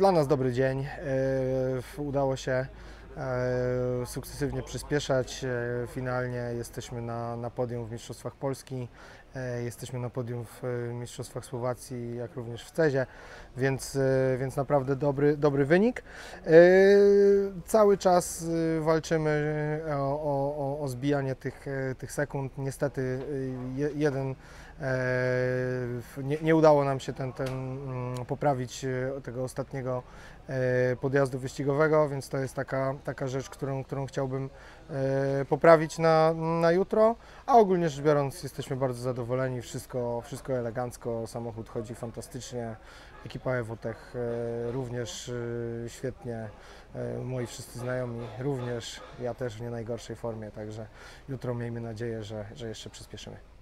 nas dobry dzień. E, Udało się e, sukcesywnie przyspieszać. E, Finalnie jesteśmy na, na podium w Mistrzostwach Polski, jesteśmy na podium w Mistrzostwach Słowacji, jak również w Cezie, więc, więc naprawdę dobry, dobry wynik. Cały czas walczymy o, o, o- zbijanie tych, tych sekund. Niestety je- jeden Nie, nie udało nam się ten, ten mm, poprawić e, tego ostatniego e, podjazdu wyścigowego, więc to jest taka, taka rzecz, którą, którą chciałbym e, poprawić na, na jutro. A ogólnie rzecz biorąc, jesteśmy bardzo zadowoleni. Wszystko, wszystko elegancko, samochód chodzi fantastycznie. Ekipa Ewotech e, również e, świetnie. E, Moi wszyscy znajomi również. Ja też w nie najgorszej formie, także jutro miejmy nadzieję, że, że jeszcze przyspieszymy.